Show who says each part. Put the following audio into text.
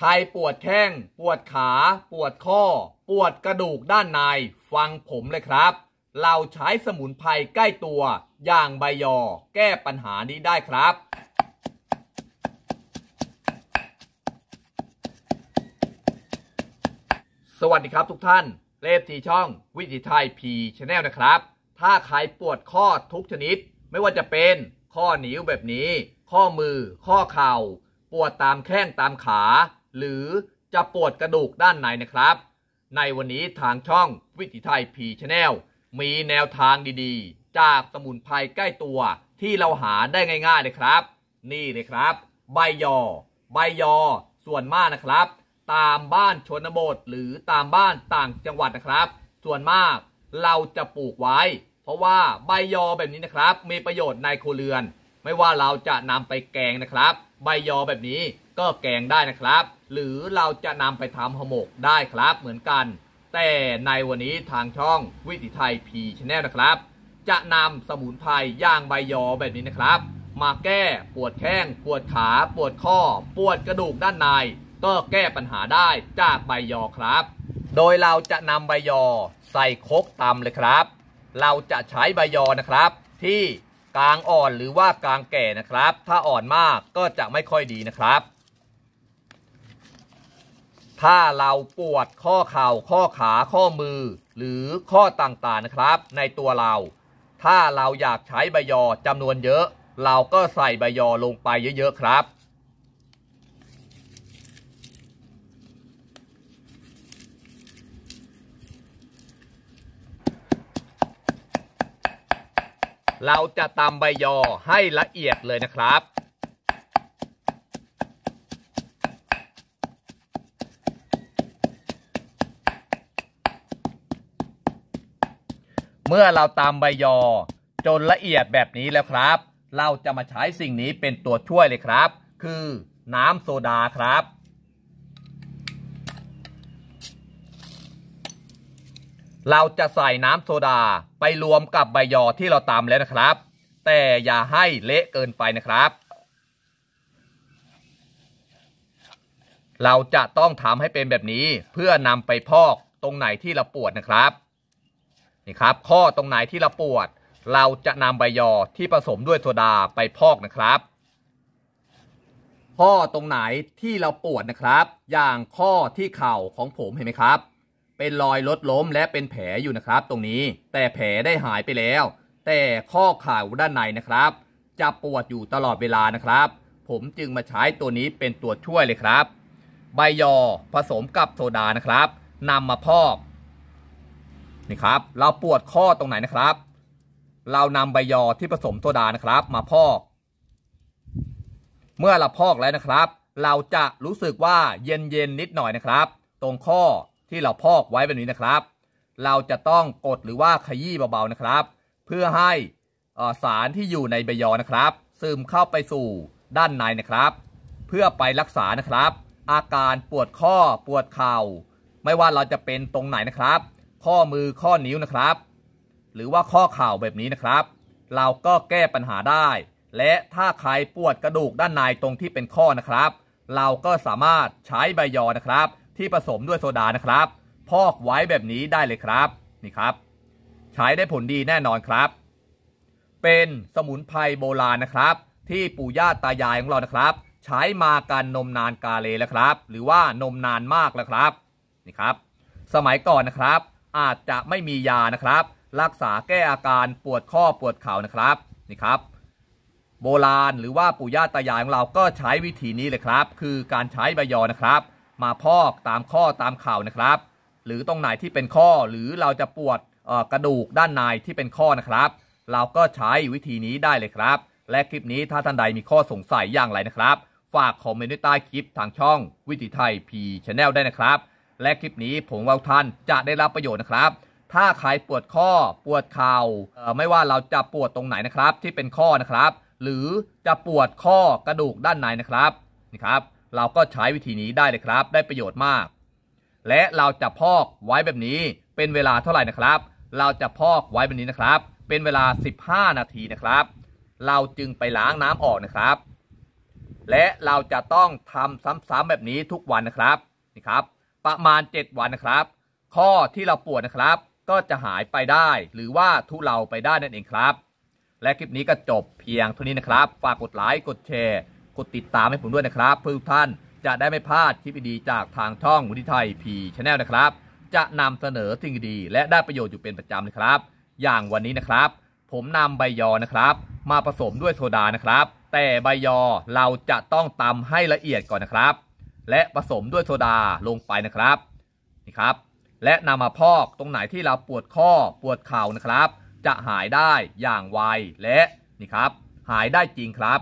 Speaker 1: ใครปวดแข้ง ปวดขา ปวดข้อ ปวดกระดูกด้านใน ฟังผมเลยครับ เราใช้สมุนไพรใกล้ตัว อย่างใบยอ แก้ปัญหานี้ได้ครับสวัสดีครับทุกท่าน เลฟทีช่องวิถีไทยพีชแนลนะครับ ถ้าใครปวดข้อทุกชนิด ไม่ว่าจะเป็นข้อนิ้วแบบนี้ ข้อมือ ข้อเข่า ปวดตามแข้งตามขา หรือจะปวดกระดูกด้านในนะครับ ในวันนี้ทางช่องวิถีไทยพีชแนลมีแนวทางดีๆ จากสมุนไพรใกล้ตัวที่เราหาได้ง่ายๆเลยครับ นี่เลยครับ ใบยอ ใบยอส่วนมากนะครับ ตามบ้านชนบทหรือตามบ้านต่างจังหวัดนะครับ ส่วนมากเราจะปลูกไว้ เพราะว่าใบยอแบบนี้นะครับ มีประโยชน์ในครัวเรือน ไม่ว่าเราจะนำไปแกงนะครับ ใบยอแบบนี้ก็แกงได้นะครับ หรือเราจะนำไปทำห่อหมกได้ครับเหมือนกัน แต่ในวันนี้ทางช่องวิถีไทยพีชแนลนะครับ จะนำสมุนไพรย่างใบยอแบบนี้นะครับ มาแก้ปวดแข้ง ปวดขา ปวดข้อ ปวดกระดูกด้านใน ก็แก้ปัญหาได้จากใบยอครับ โดยเราจะนำใบยอใส่คกตำเลยครับ เราจะใช้ใบยอนะครับ ที่กลางอ่อนหรือว่ากลางแก่นะครับ ถ้าอ่อนมากก็จะไม่ค่อยดีนะครับ ถ้าเราปวดข้อเข่าข้อขาข้อมือ หรือข้อต่างๆนะครับ ในตัวเรา ถ้าเราอยากใช้ใบยอจำนวนเยอะ เราก็ใส่ใบยอลงไปเยอะๆครับเราจะตำใบยอให้ละเอียดเลยนะครับ เมื่อเราตำใบยอ จนละเอียดแบบนี้แล้วครับ เราจะมาใช้สิ่งนี้เป็นตัวช่วยเลยครับ คือน้ำโซดาครับ เราจะใส่น้ำโซดาไปรวมกับใบยอที่เราตำแล้วนะครับ แต่อย่าให้เละเกินไปนะครับ เราจะต้องทำให้เป็นแบบนี้เพื่อนำไปพอกตรงไหนที่เราปวดนะครับ นี่ครับ ข้อตรงไหนที่เราปวด เราจะนำใบยอที่ผสมด้วยโซดาไปพอกนะครับข้อตรงไหนที่เราปวดนะครับ อย่างข้อที่เข่าของผมเห็นไหมครับ เป็นรอยลดล้มและเป็นแผลอยู่นะครับ ตรงนี้แต่แผลได้หายไปแล้ว แต่ข้อเข่าด้านในนะครับ จะปวดอยู่ตลอดเวลานะครับ ผมจึงมาใช้ตัวนี้เป็นตัวช่วยเลยครับ ใบยอผสมกับโซดานะครับนำมาพอก นี่ครับ เราปวดข้อตรงไหนนะครับ เรานำใบยอที่ผสมโซดานะครับ มาพอก เมื่อเราพอกแล้วนะครับ เราจะรู้สึกว่าเย็นเย็นนิดหน่อยนะครับ ตรงข้อที่เราพอกไว้แบบนี้นะครับ เราจะต้องกดหรือว่าขยี้เบาๆนะครับ เพื่อให้สารที่อยู่ในใบยอนะครับ ซึมเข้าไปสู่ด้านในนะครับ เพื่อไปรักษานะครับ อาการปวดข้อปวดเข่า ไม่ว่าเราจะเป็นตรงไหนนะครับ ข้อมือข้อนิ้วนะครับ หรือว่าข้อเข่าแบบนี้นะครับ เราก็แก้ปัญหาได้ และถ้าใครปวดกระดูกด้านในตรงที่เป็นข้อนะครับ เราก็สามารถใช้ใบยอนะครับ ที่ผสมด้วยโซดานะครับ พอกไว้แบบนี้ได้เลยครับนี่ครับ ใช้ได้ผลดีแน่นอนครับ เป็นสมุนไพรโบราณนะครับ ที่ปู่ย่าตายายของเรานะครับ ใช้มากันนมนานกาเลแล้วครับ หรือว่านมนานมากแล้วครับนี่ครับ สมัยก่อนนะครับ อาจจะไม่มียานะครับ รักษาแก้อาการปวดข้อปวดเข่านะครับนี่ครับ โบราณหรือว่าปู่ย่าตายายของเราก็ใช้วิธีนี้เลยครับ คือการใช้ใบยอนะครับ มาพอกตามข้อตามเข่านะครับ หรือตรงไหนที่เป็นข้อหรือเราจะปวดกระดูกด้านในที่เป็นข้อนะครับ เราก็ใช้วิธีนี้ได้เลยครับ และคลิปนี้ถ้าท่านใดมีข้อสงสัยอย่างไรนะครับ ฝากคอมเมนต์ใต้คลิปทางช่องวิถีไทยพีชแนลได้นะครับ และคลิปนี้ผมว่าท่านจะได้รับประโยชน์นะครับ ถ้าใครปวดข้อปวดเข่าไม่ว่าเราจะปวดตรงไหนนะครับ ที่เป็นข้อนะครับ หรือจะปวดข้อกระดูกด้านในนะครับนี่ครับ เราก็ใช้วิธีนี้ได้เลยครับ ได้ประโยชน์มาก และเราจะพอกไว้แบบนี้เป็นเวลาเท่าไหร่นะครับ เราจะพอกไว้แบบนี้นะครับ เป็นเวลา 15 นาทีนะครับ เราจึงไปล้างน้ำออกนะครับ และเราจะต้องทำซ้ำๆแบบนี้ทุกวันนะครับนี่ครับ ประมาณ 7 วันนะครับ ข้อที่เราปวดนะครับ ก็จะหายไปได้ หรือว่าทุเลาไปได้นั่นเองครับ และคลิปนี้ก็จบเพียงเท่านี้นะครับ ฝากกดไลค์กดแชร์ กดติดตามให้ผมด้วยนะครับ เพื่อทุกท่านจะได้ไม่พลาดคลิปดีจากทางช่องวุฒิไทยพีชแนลนะครับ จะนำเสนอสิ่งดีและได้ประโยชน์อยู่เป็นประจำเลยครับ อย่างวันนี้นะครับ ผมนำใบยอนะครับ มาผสมด้วยโซดานะครับ แต่ใบยอเราจะต้องตำให้ละเอียดก่อนนะครับ และผสมด้วยโซดาลงไปนะครับนี่ครับ และนำมาพอกตรงไหนที่เราปวดข้อปวดเข่านะครับ จะหายได้อย่างไวและนี่ครับ หายได้จริงครับ